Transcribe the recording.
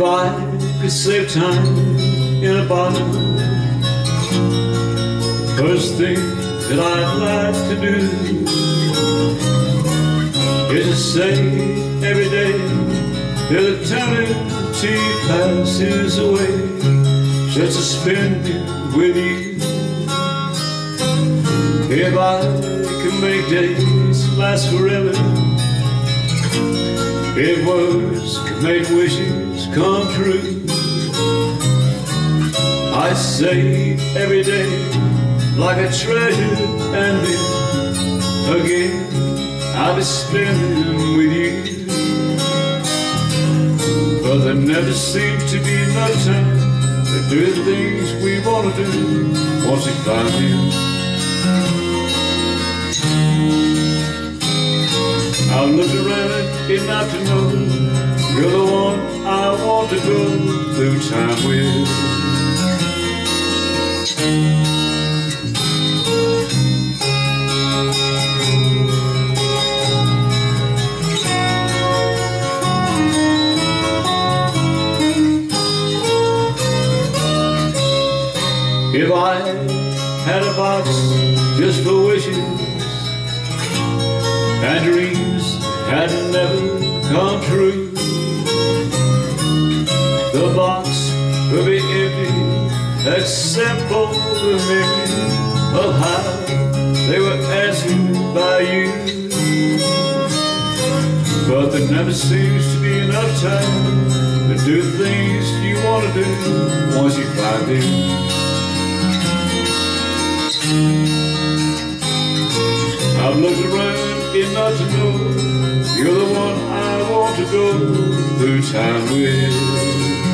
I could save time in a bottle First thing that I'd like to do Is to say every day That eternity passes away Just to spend it with you. If I could make days last forever If words could make wishes come true. I say every day like a treasure and then again I'll be spending with you. But there never seems to be enough time to do the things we want to do once we find you. I've looked around enough to know You're the one I want to go through time with. If I had a box just for wishes And dreams had never come true The box would be empty except for the memory of how they were answered by you. But there never seems to be enough time to do the things you want to do once you find them I've looked around to know You're the one I want to go through time with